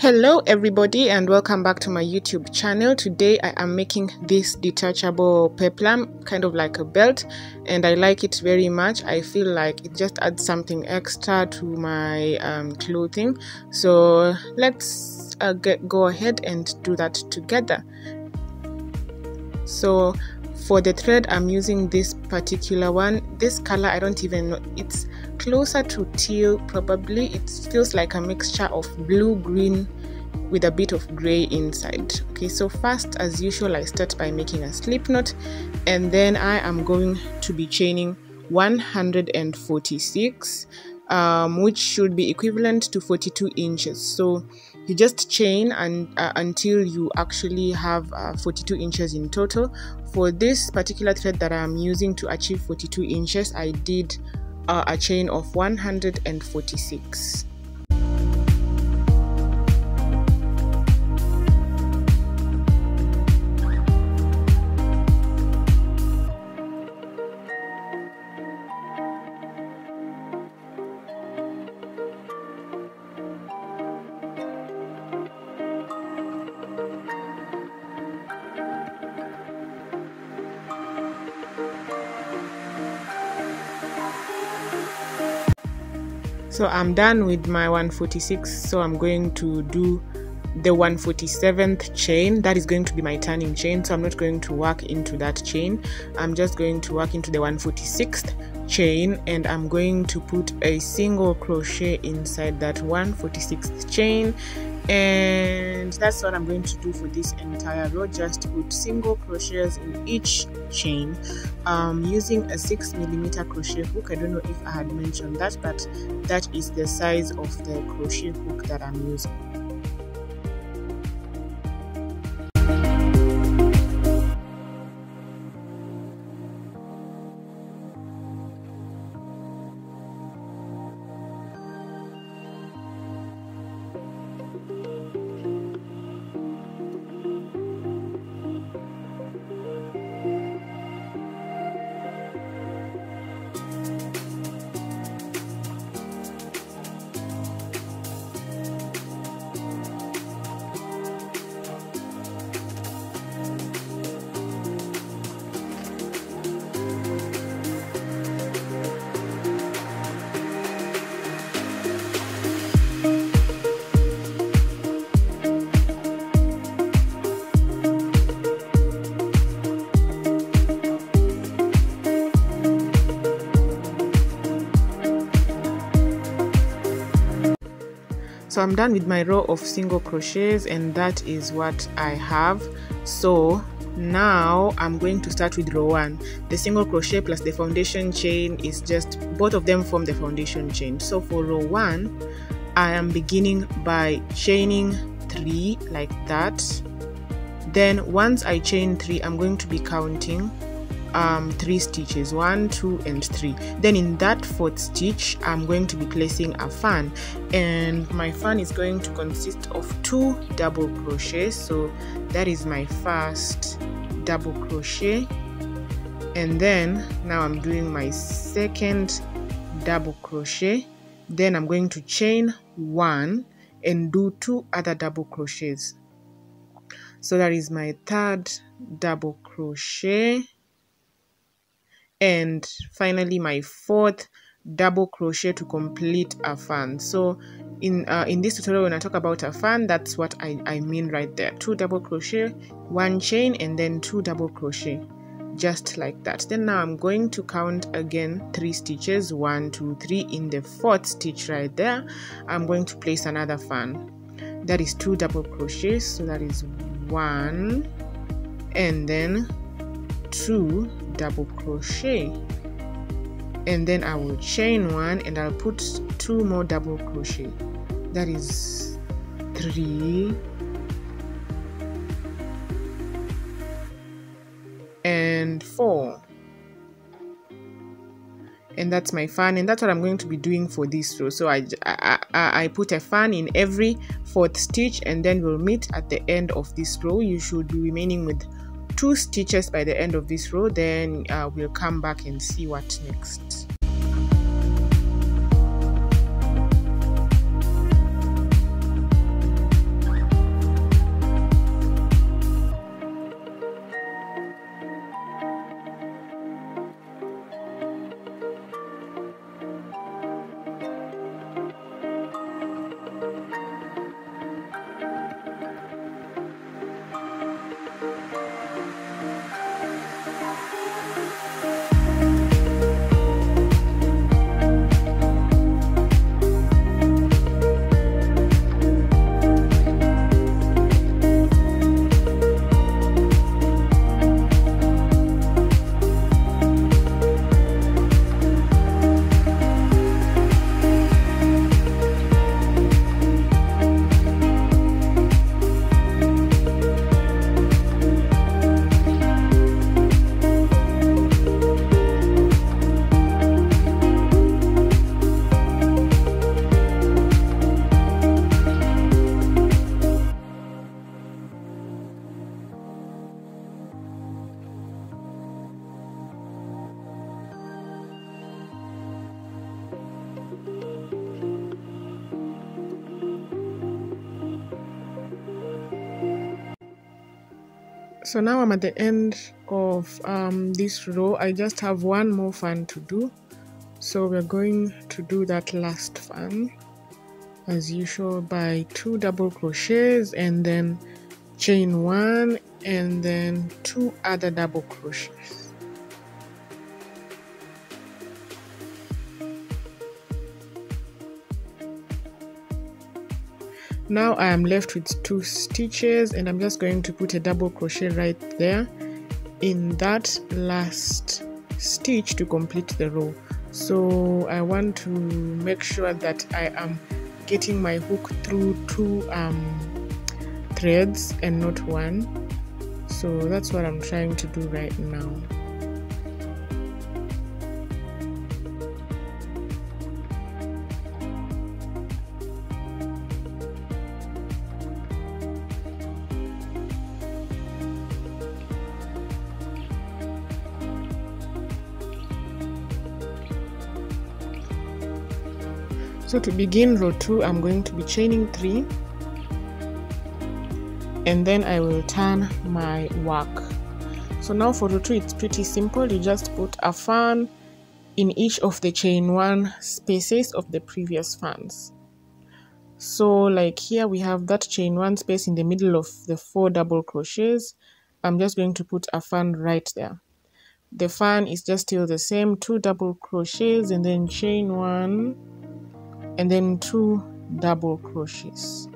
Hello everybody and welcome back to my YouTube channel. Today I am making this detachable peplum, kind of like a belt and I like it very much. I feel like it just adds something extra to my um, clothing. So let's uh, get, go ahead and do that together. So for the thread I'm using this particular one. This color I don't even know. It's closer to teal probably it feels like a mixture of blue green with a bit of gray inside okay so first as usual i start by making a slip knot and then i am going to be chaining 146 um, which should be equivalent to 42 inches so you just chain and uh, until you actually have uh, 42 inches in total for this particular thread that i'm using to achieve 42 inches i did uh, a chain of 146. So i'm done with my 146 so i'm going to do the 147th chain. That is going to be my turning chain so i'm not going to work into that chain. I'm just going to work into the 146th chain and i'm going to put a single crochet inside that 146th chain and that's what I'm going to do for this entire row just put single crochets in each chain um, using a 6 millimeter crochet hook. I don't know if I had mentioned that but that is the size of the crochet hook that I'm using so i'm done with my row of single crochets and that is what i have. So now i'm going to start with row one. The single crochet plus the foundation chain is just both of them form the foundation chain. So for row one i am beginning by chaining three like that. Then once i chain three i'm going to be counting um, three stitches one two and three. Then in that fourth stitch I'm going to be placing a fan. And my fan is going to consist of two double crochets. So that is my first double crochet. And then now I'm doing my second double crochet. Then I'm going to chain one and do two other double crochets. So that is my third double crochet and finally my fourth double crochet to complete a fan. So in uh, in this tutorial when i talk about a fan that's what I, I mean right there. Two double crochet one chain and then two double crochet just like that. Then now i'm going to count again three stitches one two three. In the fourth stitch right there i'm going to place another fan. That is two double crochets so that is one and then two double crochet. And then I will chain one and I'll put two more double crochet. That is three. And four. And that's my fan and that's what I'm going to be doing for this row. So I, I, I put a fan in every fourth stitch and then we'll meet at the end of this row. You should be remaining with two stitches by the end of this row then uh, we'll come back and see what next so now I'm at the end of um, this row. I just have one more fan to do. So we're going to do that last fan as usual by two double crochets and then chain one and then two other double crochets now I am left with two stitches and I'm just going to put a double crochet right there in that last stitch to complete the row. So I want to make sure that I am getting my hook through two um, threads and not one. So that's what I'm trying to do right now to begin row 2 I'm going to be chaining 3 and then I will turn my work. So now for row 2 it's pretty simple. You just put a fan in each of the chain 1 spaces of the previous fans. So like here we have that chain 1 space in the middle of the 4 double crochets. I'm just going to put a fan right there. The fan is just still the same 2 double crochets and then chain 1 and then two double crochets.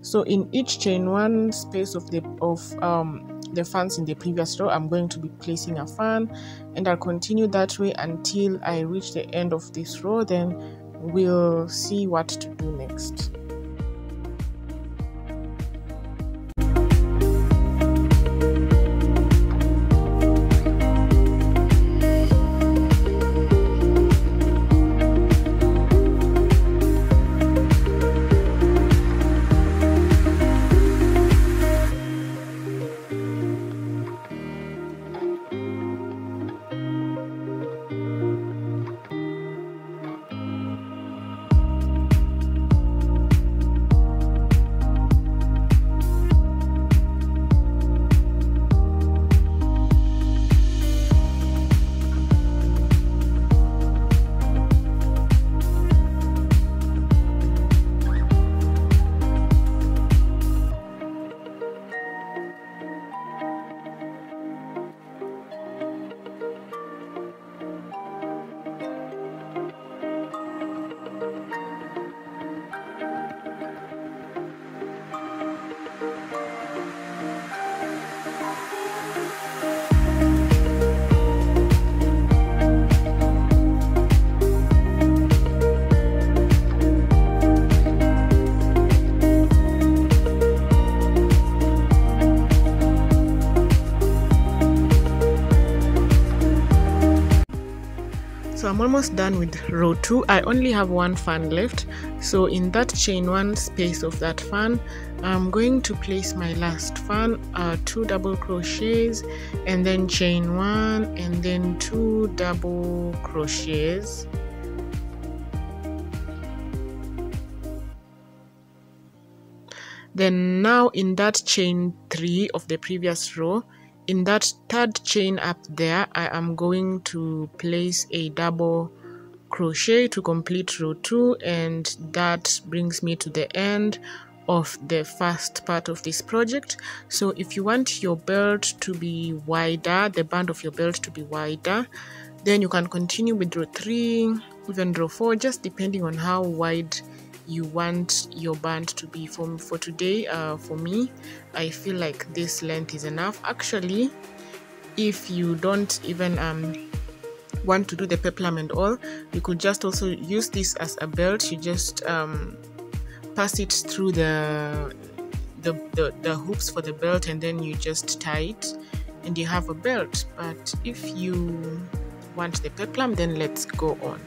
So in each chain one space of the of um, the fans in the previous row i'm going to be placing a fan and i'll continue that way until i reach the end of this row then we'll see what to do next i'm almost done with row 2 i only have one fan left. So in that chain one space of that fan i'm going to place my last fan uh, two double crochets and then chain one and then two double crochets. Then now in that chain 3 of the previous row in that third chain up there I am going to place a double crochet to complete row 2 and that brings me to the end of the first part of this project. So if you want your belt to be wider the band of your belt to be wider then you can continue with row 3 even row 4 just depending on how wide you want your band to be. For, for today uh, for me i feel like this length is enough. Actually if you don't even um, want to do the peplum and all you could just also use this as a belt. You just um, pass it through the, the the the hoops for the belt and then you just tie it and you have a belt. But if you want the peplum then let's go on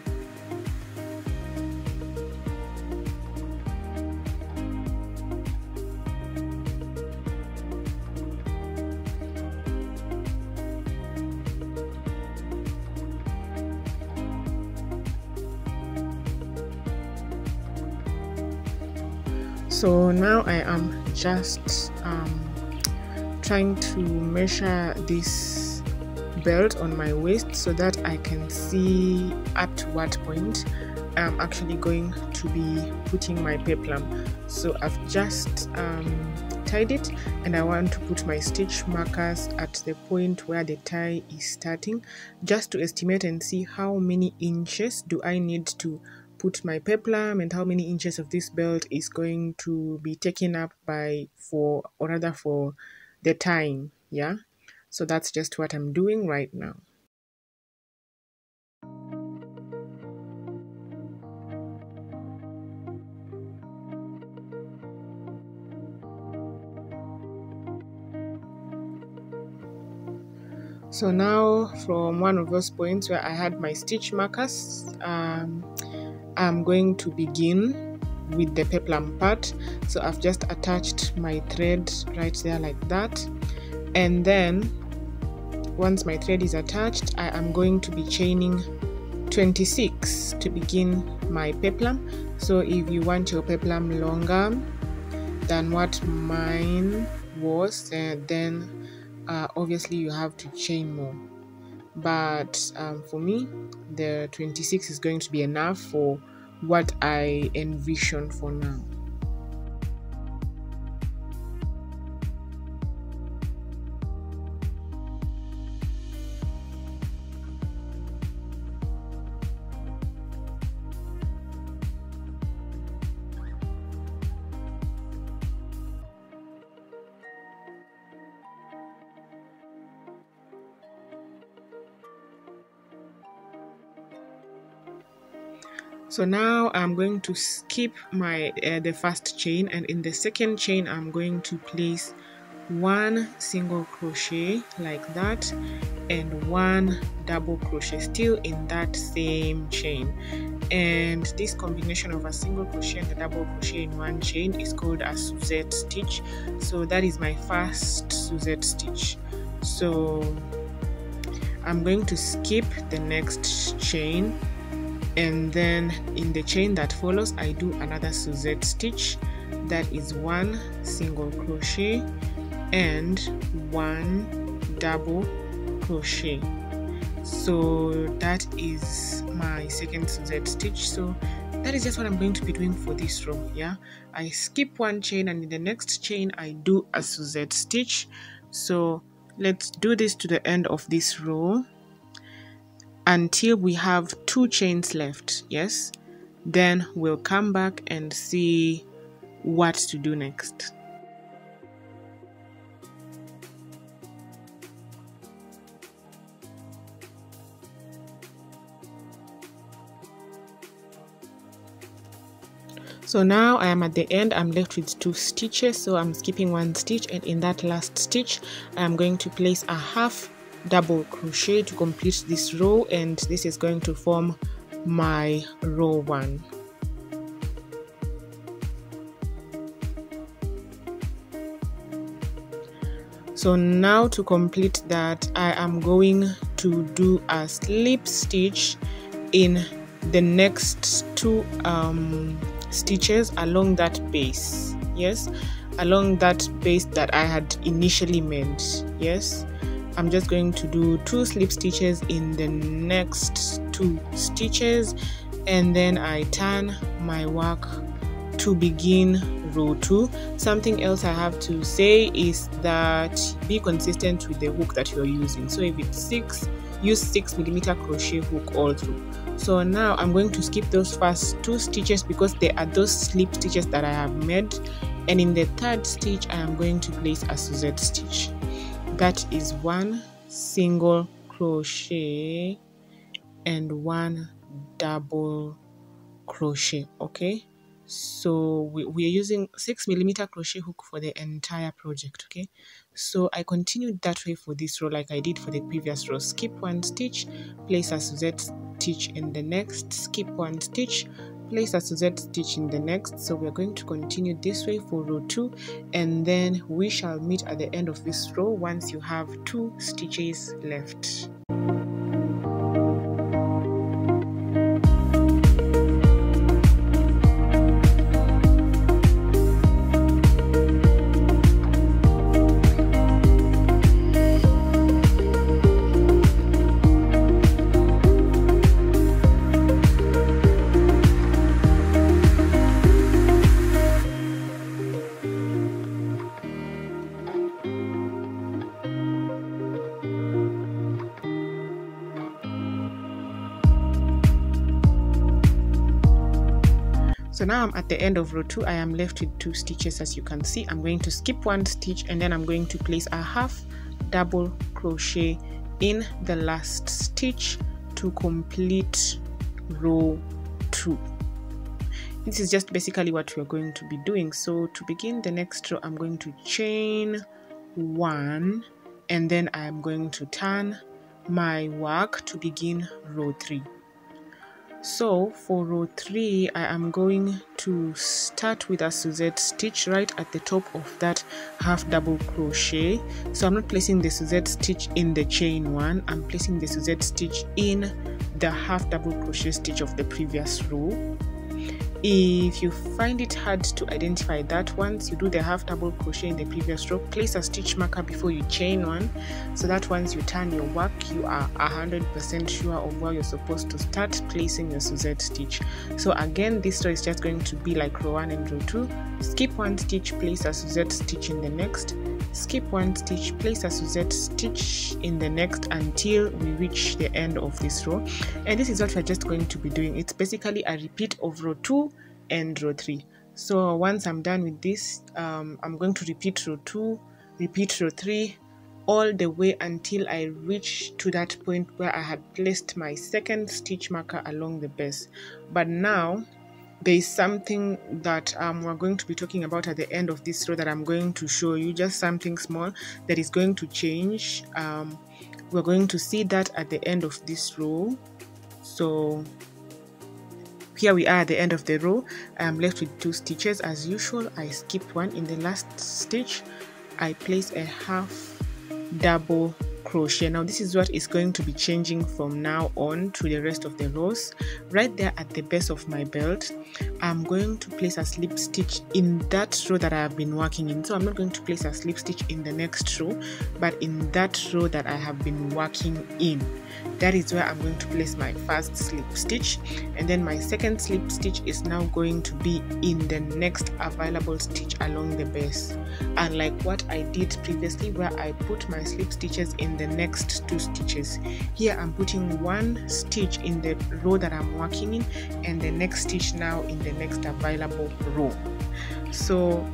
now I am just um, trying to measure this belt on my waist so that I can see up to what point I'm actually going to be putting my peplum. So I've just um, tied it and I want to put my stitch markers at the point where the tie is starting just to estimate and see how many inches do I need to put my peplum and how many inches of this belt is going to be taken up by for or rather for the time yeah? So that's just what I'm doing right now. So now from one of those points where I had my stitch markers um, I'm going to begin with the peplum part. So I've just attached my thread right there like that. And then once my thread is attached I am going to be chaining 26 to begin my peplum. So if you want your peplum longer than what mine was uh, then uh, obviously you have to chain more but um, for me the 26 is going to be enough for what I envision for now so now i'm going to skip my uh, the first chain and in the second chain i'm going to place one single crochet like that and one double crochet still in that same chain. And this combination of a single crochet and a double crochet in one chain is called a Suzette stitch. So that is my first Suzette stitch. So I'm going to skip the next chain and then in the chain that follows I do another Suzette stitch. That is one single crochet and one double crochet. So that is my second Suzette stitch. So that is just what I'm going to be doing for this row yeah? I skip one chain and in the next chain I do a Suzette stitch. So let's do this to the end of this row until we have two chains left yes? Then we'll come back and see what to do next. So now I am at the end. I'm left with two stitches so I'm skipping one stitch and in that last stitch I'm going to place a half double crochet to complete this row and this is going to form my row one. So now to complete that I am going to do a slip stitch in the next two um, stitches along that base yes? Along that base that I had initially made yes I'm just going to do two slip stitches in the next two stitches and then I turn my work to begin row 2 something else I have to say is that be consistent with the hook that you're using. So if it's 6 use 6 millimeter crochet hook all through. So now I'm going to skip those first two stitches because they are those slip stitches that I have made. And in the third stitch I am going to place a Suzette stitch that is one single crochet and one double crochet okay? So we, we are using six millimeter crochet hook for the entire project okay? So i continued that way for this row like i did for the previous row. Skip one stitch place a suzette stitch in the next skip one stitch place a Suzette stitch in the next. So we're going to continue this way for row 2 and then we shall meet at the end of this row once you have two stitches left now I'm at the end of row 2 I am left with two stitches as you can see. I'm going to skip one stitch and then I'm going to place a half double crochet in the last stitch to complete row 2 this is just basically what we're going to be doing. So to begin the next row I'm going to chain one and then I'm going to turn my work to begin row 3 so for row 3 I am going to start with a Suzette stitch right at the top of that half double crochet. So I'm not placing the Suzette stitch in the chain one. I'm placing the Suzette stitch in the half double crochet stitch of the previous row if you find it hard to identify that once you do the half double crochet in the previous row. Place a stitch marker before you chain one so that once you turn your work you are 100% sure of where you're supposed to start placing your Suzette stitch. So again this row is just going to be like row 1 and row 2 skip one stitch place a Suzette stitch in the next skip one stitch place a Suzette stitch in the next until we reach the end of this row. And this is what we're just going to be doing. It's basically a repeat of row 2 and row 3 so once I'm done with this um, I'm going to repeat row 2 repeat row 3 all the way until I reach to that point where I had placed my second stitch marker along the base. But now there is something that um, we're going to be talking about at the end of this row that I'm going to show you just something small that is going to change. Um, we're going to see that at the end of this row. So here we are at the end of the row. I'm left with two stitches. As usual I skipped one. In the last stitch I place a half double crochet. Now this is what is going to be changing from now on to the rest of the rows. Right there at the base of my belt i'm going to place a slip stitch in that row that i have been working in. So i'm not going to place a slip stitch in the next row but in that row that i have been working in that is where i'm going to place my first slip stitch. And then my second slip stitch is now going to be in the next available stitch along the base. Unlike what i did previously where i put my slip stitches in the next two stitches. Here i'm putting one stitch in the row that i'm working in and the next stitch now in the next available row. So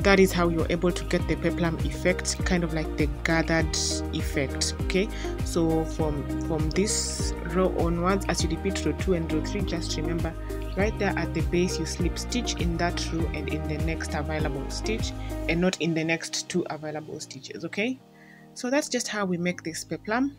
that is how you're able to get the peplum effect kind of like the gathered effect okay? So from from this row onwards as you repeat row 2 and row 3 just remember right there at the base you slip stitch in that row and in the next available stitch and not in the next two available stitches okay? So that's just how we make this peplum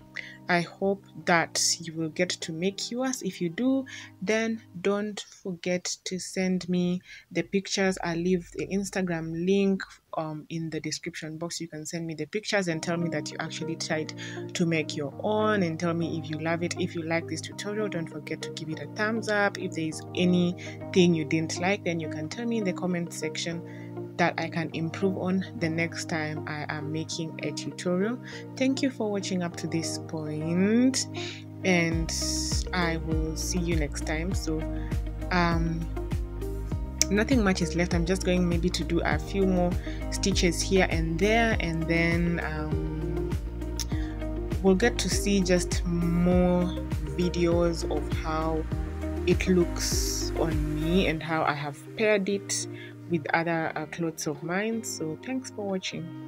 i hope that you will get to make yours. If you do then don't forget to send me the pictures. I'll leave the instagram link um, in the description box. You can send me the pictures and tell me that you actually tried to make your own and tell me if you love it. If you like this tutorial don't forget to give it a thumbs up. If there is anything you didn't like then you can tell me in the comment section that I can improve on the next time I am making a tutorial. Thank you for watching up to this point and I will see you next time. So um nothing much is left. I'm just going maybe to do a few more stitches here and there and then um, we'll get to see just more videos of how it looks on me and how I have paired it with other uh, clothes of mine so thanks for watching